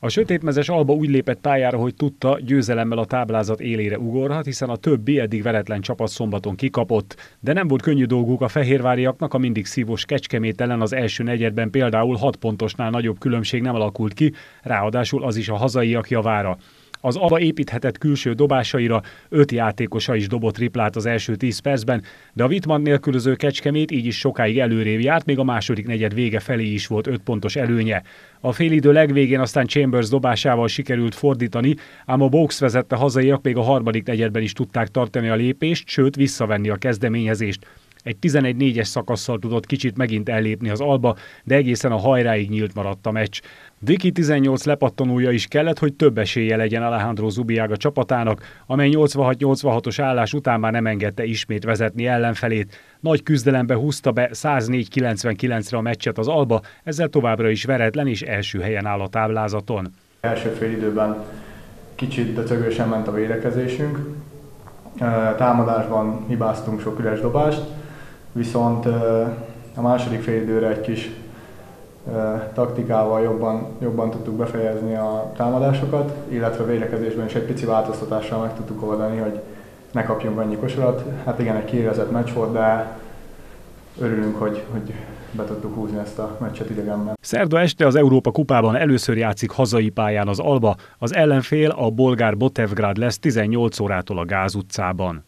A sötétmezes Alba úgy lépett pályára, hogy tudta, győzelemmel a táblázat élére ugorhat, hiszen a többi eddig veretlen csapat szombaton kikapott, de nem volt könnyű dolguk a fehérváriaknak, a mindig szívós Kecskemét ellen az első negyedben például 6 pontosnál nagyobb különbség nem alakult ki, ráadásul az is a hazaiak javára. Az Ava építhetett külső dobásaira öt játékosa is dobott triplát az első 10 percben, de a Wittmann nélkülöző Kecskemét így is sokáig előrébb járt, még a második negyed vége felé is volt 5 pontos előnye. A félidő legvégén aztán Chambers dobásával sikerült fordítani, ám a Box vezette hazaiak még a harmadik negyedben is tudták tartani a lépést, sőt visszavenni a kezdeményezést. Egy 11-4-es szakasszal tudott kicsit megint ellépni az Alba, de egészen a hajráig nyílt maradt a meccs. Diki 18 lepattanója is kellett, hogy több esélye legyen Alejandro Zubiaga csapatának, amely 86-86-os állás után már nem engedte ismét vezetni ellenfelét. Nagy küzdelembe húzta be 104-99-re a meccset az Alba, ezzel továbbra is veretlen és első helyen áll a táblázaton. Első fél időben kicsit döcögősen ment a védekezésünk, támadásban hibáztunk sok üres dobást, viszont a második fél időre egy kis taktikával jobban, jobban tudtuk befejezni a támadásokat, illetve védekezésben is egy pici változtatással meg tudtuk oldani, hogy ne kapjunk annyi kosarat. Hát igen, egy kiélezett meccs volt, de örülünk, hogy, hogy be tudtuk húzni ezt a meccset idegenben. Szerda este az Európa kupában először játszik hazai pályán az Alba, az ellenfél a bolgár Botevgrad lesz 18 órától a Gáz utcában.